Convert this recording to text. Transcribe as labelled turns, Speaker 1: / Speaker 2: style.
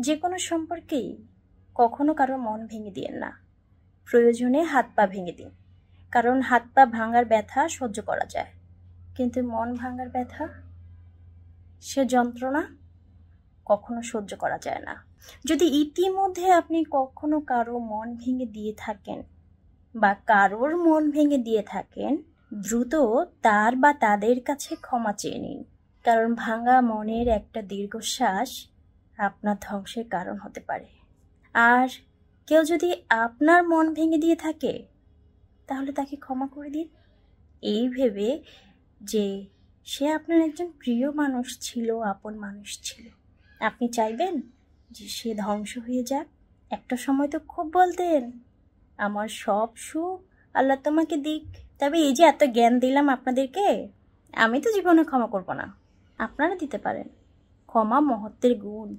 Speaker 1: যে কোনো সম্পর্কেই কখনো কারও মন ভেঙে দিয়েন না। প্রয়োজনে হাত পা ভেঙে দিন। কারণ হাত পা ভাঙার ব্যথা সহ্য করা যায়। কিন্তু মন ভাঙার ব্যথা, সে যন্ত্রণা কখনো সহ্য করা যায় না। যদি ইতিমধ্যে আপনি কখনো কারও মন ভেঙে দিয়ে থাকেন বা কারোর মন ভেঙে দিয়ে থাকেন, দ্রুত তার বা তাদের কাছে ক্ষমা চেয়ে নিন। কারণ ভাঙা মনের একটা দীর্ঘশ্বাস আপনার ধ্বংসের কারণ হতে পারে। আর কেউ যদি আপনার মন ভেঙে দিয়ে থাকে, তাহলে তাকে ক্ষমা করে দিন। এই ভেবে যে সে আপনার একজন প্রিয় মানুষ ছিল, আপন মানুষ ছিল, আপনি চাইবেন যে সে ধ্বংস হয়ে যাক। একটা সময় তো খুব বলতেন, আমার সব সুখ আল্লাহ তোমাকে দিক। তবে এই যে এত জ্ঞান দিলাম আপনাদেরকে, আমি তো জীবনে ক্ষমা করব না। আপনারা দিতে পারেন। ক্ষমা মহত্বের গুণ